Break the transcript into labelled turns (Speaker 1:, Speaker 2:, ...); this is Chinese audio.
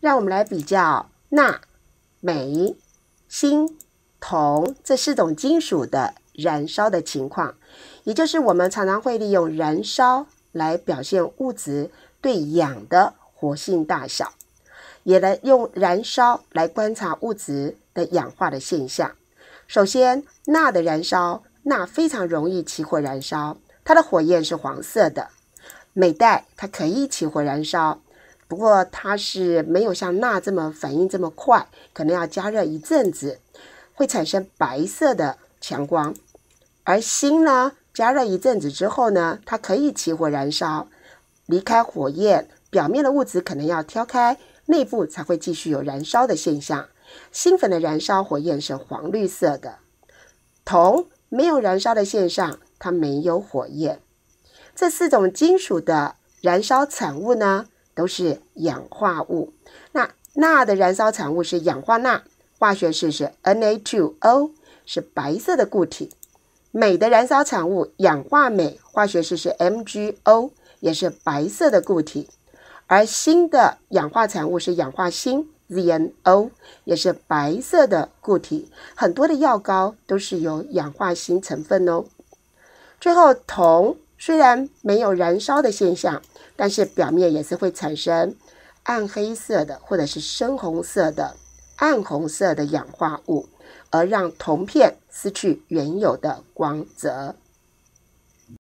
Speaker 1: 让我们来比较钠、镁、锌、铜这四种金属的燃烧的情况，也就是我们常常会利用燃烧来表现物质对氧的活性大小，也来用燃烧来观察物质的氧化的现象。首先，钠的燃烧，钠非常容易起火燃烧，它的火焰是黄色的。镁带它可以起火燃烧。不过它是没有像钠这么反应这么快，可能要加热一阵子，会产生白色的强光。而锌呢，加热一阵子之后呢，它可以起火燃烧，离开火焰，表面的物质可能要挑开，内部才会继续有燃烧的现象。锌粉的燃烧火焰是黄绿色的。铜没有燃烧的现象，它没有火焰。这四种金属的燃烧产物呢？都是氧化物。那钠的燃烧产物是氧化钠，化学式是 Na2O，是白色的固体。镁的燃烧产物氧化镁，化学式是 MgO，也是白色的固体。而锌的氧化产物是氧化锌 ZnO，也是白色的固体。很多的药膏都是有氧化锌成分哦。最后，铜虽然没有燃烧的现象。但是表面也是会产生暗黑色的或者是深红色的暗红色的氧化物，而让铜片失去原有的光泽。